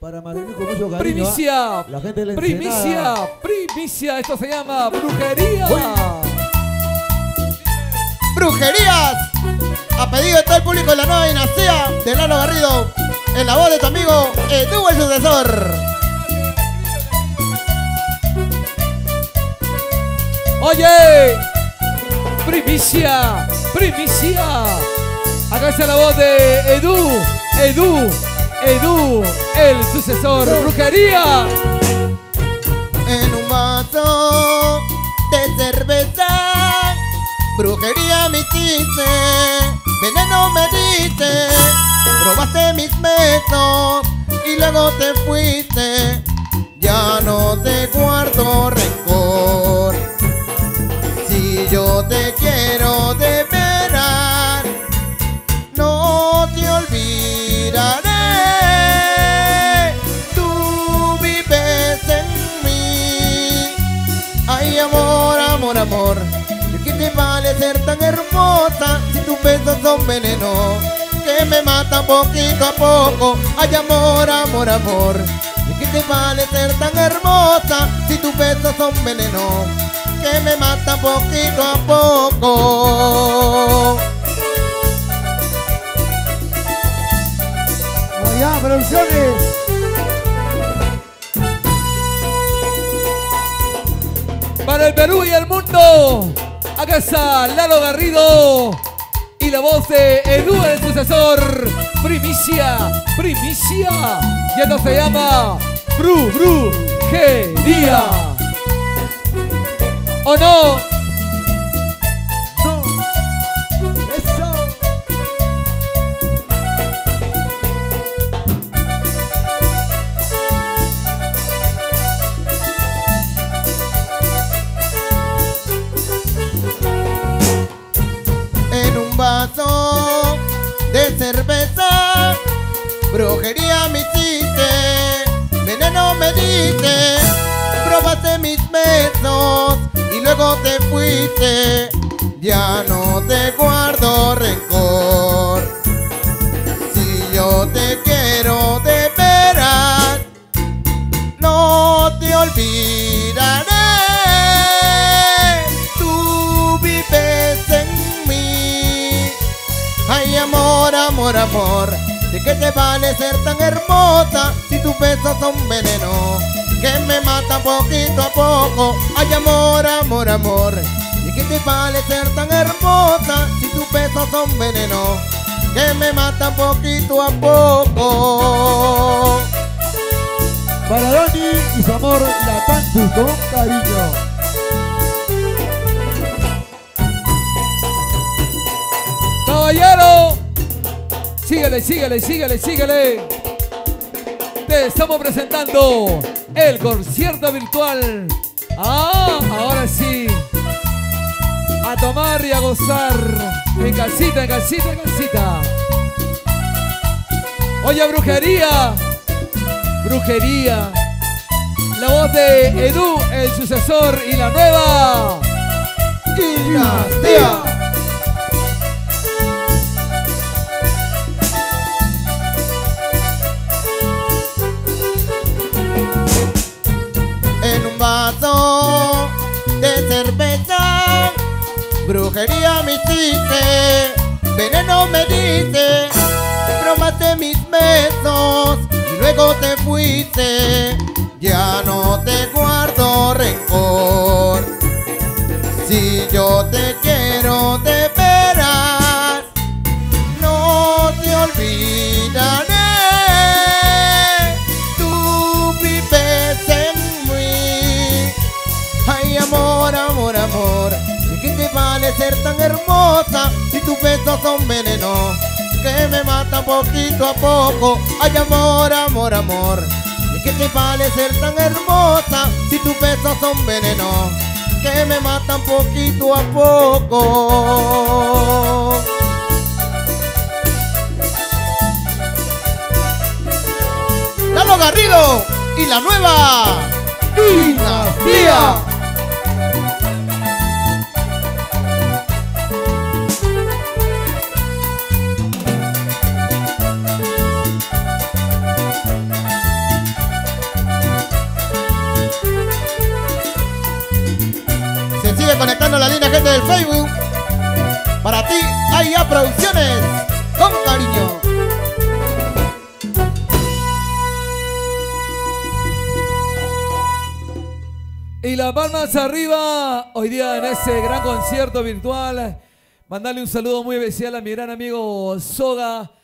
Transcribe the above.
Para Marilyn con mucho cariño. Primicia. ¿ah? La gente de la Primicia, Ensenada. primicia. Esto se llama brujería. Brujerías. A pedido de todo el público de la nueva dinastía de Lalo Garrido. En la voz de tu amigo Edu el sucesor. Oye, primicia, primicia. Acá está la voz de Edu, Edu, Edu, el sucesor. Brujería. En un vaso de cerveza. Brujería me hiciste. Veneno me diste. Probaste mis besos. Y luego te fuiste. Ya no te guardo rencor. Si yo te quiero amor. ¿De qué te vale ser tan hermosa si tus besos son veneno? Que me matan poquito a poco. Ay, amor, amor, amor. ¿De qué te vale ser tan hermosa si tus besos son veneno? Que me matan poquito a poco. Allá, producciones. El Perú y el mundo. Acá está Lalo Garrido. Y la voz de Edu, el sucesor. Primicia, primicia. Y esto se llama Bru, Brujería. ¿O no? No. Brujería me hiciste, veneno me diste, probaste mis besos y luego te fuiste. Ya no te guardo rencor. Si yo te quiero de veras, no te olvidaré. Tú vives en mí. Ay, amor, amor, amor. ¿De qué te vale ser tan hermosa si tus besos son veneno? Que me matan poquito a poco. Ay, amor, amor, amor. ¿De qué te vale ser tan hermosa si tus besos son veneno? Que me matan poquito a poco. Para Dani y su amor, la Tantus con cariño. Síguele, síguele, síguele, síguele. Te estamos presentando el concierto virtual. Ah, ahora sí. A tomar y a gozar. En casita, en casita, en casita. Oye, brujería. Brujería. La voz de Edu, el sucesor y la nueva. Dinastía. Brujería me hiciste, veneno me diste, probaste mis besos y luego te fuiste. Ya no te guardo rencor. Ser tan hermosa si tus besos son veneno? Que me matan poquito a poco. Ay, amor, amor, amor. ¿De qué te vale ser tan hermosa si tus besos son veneno? Que me matan poquito a poco. Lalo Garrido y la nueva Dinastía. Conectando la línea gente del Facebook. Para ti, Aya Producciones. Con cariño. Y las palmas arriba, hoy día en ese gran concierto virtual. Mandarle un saludo muy especial a mi gran amigo Soga.